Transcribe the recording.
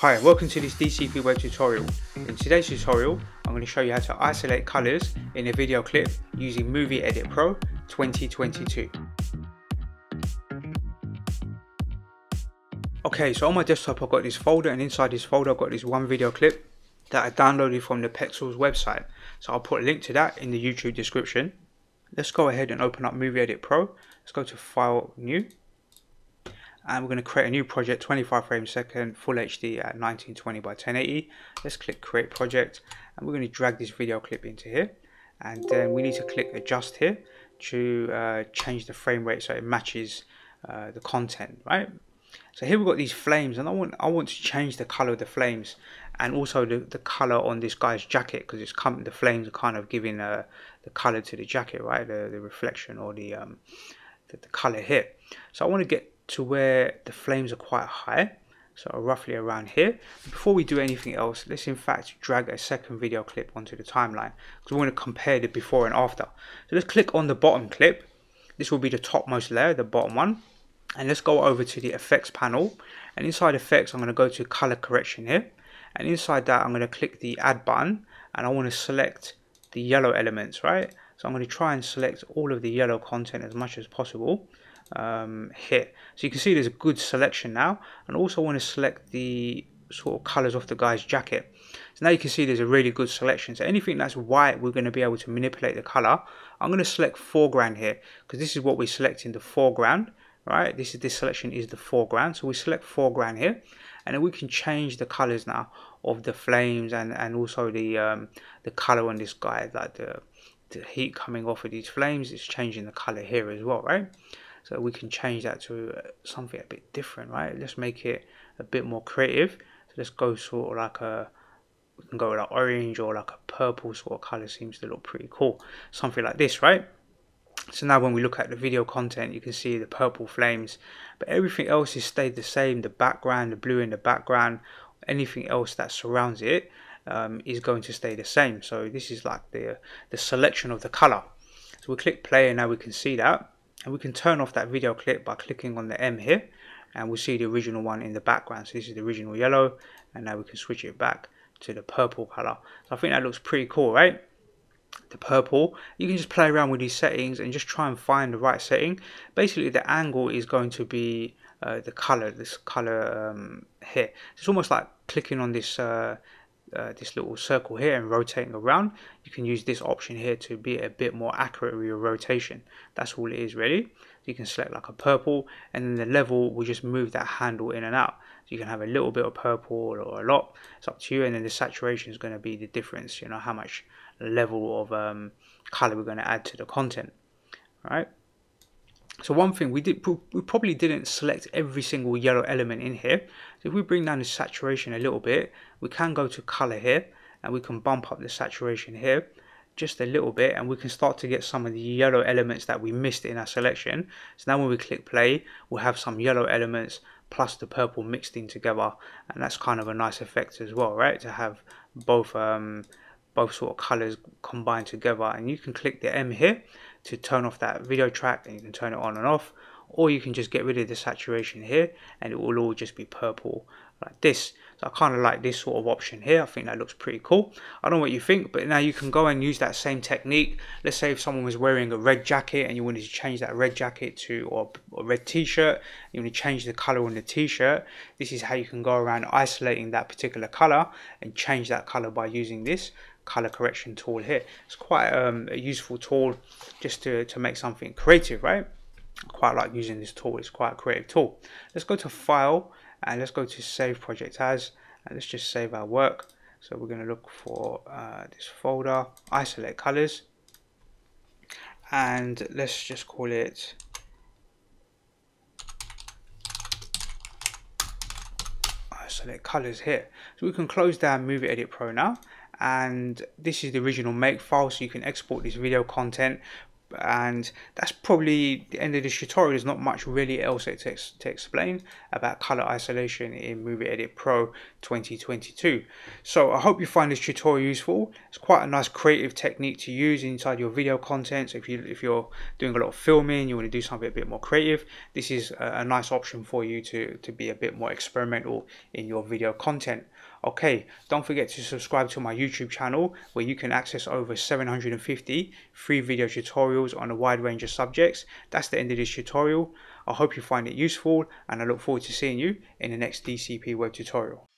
Hi, welcome to this DCP web tutorial. In today's tutorial, I'm going to show you how to isolate colors in a video clip using Movie Edit Pro 2022. Okay, so on my desktop I've got this folder and inside this folder I've got this one video clip that I downloaded from the Pexels website. So I'll put a link to that in the YouTube description. Let's go ahead and open up Movie Edit Pro. Let's go to File, New and we're going to create a new project 25 frames a second full HD at 1920 by 1080 let's click create project and we're going to drag this video clip into here. And then we need to click adjust here to uh, change the frame rate so it matches uh, the content right? So here we've got these flames and I want I want to change the color of the flames and also the, the color on this guy's jacket because it's come the flames are kind of giving uh, the color to the jacket right? The, the reflection or the, um, the, the color here. So I want to get to where the flames are quite high so roughly around here. Before we do anything else let's in fact drag a second video clip onto the timeline because we want to compare the before and after. So let's click on the bottom clip. This will be the topmost layer the bottom one. And let's go over to the effects panel. And inside effects I'm going to go to color correction here. And inside that I'm going to click the add button and I want to select the yellow elements right so I'm going to try and select all of the yellow content as much as possible um, here. So you can see there's a good selection now and also I want to select the sort of colors off the guy's jacket. So now you can see there's a really good selection. So anything that's white, we're going to be able to manipulate the color. I'm going to select foreground here because this is what we select in the foreground, right? This is this selection is the foreground. So we select foreground here and then we can change the colors now of the flames and, and also the um, the color on this guy, like the, the heat coming off of these flames is changing the color here as well, right? So we can change that to uh, something a bit different, right? Let's make it a bit more creative. So let's go sort of like a, we can go like orange or like a purple sort of color seems to look pretty cool. Something like this, right? So now when we look at the video content, you can see the purple flames, but everything else is stayed the same. The background, the blue in the background, anything else that surrounds it um, is going to stay the same. So this is like the, the selection of the color. So we click play and now we can see that. And we can turn off that video clip by clicking on the M here. And we'll see the original one in the background. So this is the original yellow. And now we can switch it back to the purple color. So I think that looks pretty cool right? The purple. You can just play around with these settings and just try and find the right setting. Basically the angle is going to be uh, the color this color um, here. It's almost like clicking on this uh, uh, this little circle here and rotating around you can use this option here to be a bit more accurate with your rotation. That's all it is really. You can select like a purple and then the level will just move that handle in and out. So you can have a little bit of purple or a lot it's up to you and then the saturation is going to be the difference you know how much level of um, color we're going to add to the content right so one thing we did, we probably didn't select every single yellow element in here. So if we bring down the saturation a little bit, we can go to color here and we can bump up the saturation here just a little bit and we can start to get some of the yellow elements that we missed in our selection. So now when we click play, we'll have some yellow elements plus the purple mixed in together and that's kind of a nice effect as well, right? To have both um, both sort of colors combined together and you can click the M here to turn off that video track and you can turn it on and off or you can just get rid of the saturation here and it will all just be purple like this so I kind of like this sort of option here I think that looks pretty cool I don't know what you think but now you can go and use that same technique let's say if someone was wearing a red jacket and you wanted to change that red jacket to or a red t-shirt you want to change the color on the t-shirt this is how you can go around isolating that particular color and change that color by using this color correction tool here. It's quite um, a useful tool just to, to make something creative, right? quite like using this tool. It's quite a creative tool. Let's go to File and let's go to Save Project As and let's just save our work. So we're going to look for uh, this folder, isolate colors, and let's just call it isolate colors here. So we can close down Movie Edit Pro now and this is the original make file so you can export this video content and that's probably the end of this tutorial. There's not much really else to, to explain about color isolation in movie edit pro 2022 so i hope you find this tutorial useful. It's quite a nice creative technique to use inside your video content. So if you if you're doing a lot of filming you want to do something a bit more creative this is a, a nice option for you to to be a bit more experimental in your video content Okay, don't forget to subscribe to my YouTube channel where you can access over 750 free video tutorials on a wide range of subjects. That's the end of this tutorial. I hope you find it useful and I look forward to seeing you in the next DCP web tutorial.